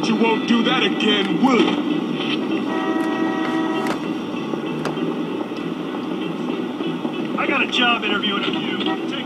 Bet you won't do that again, will you? I got a job interview in a few.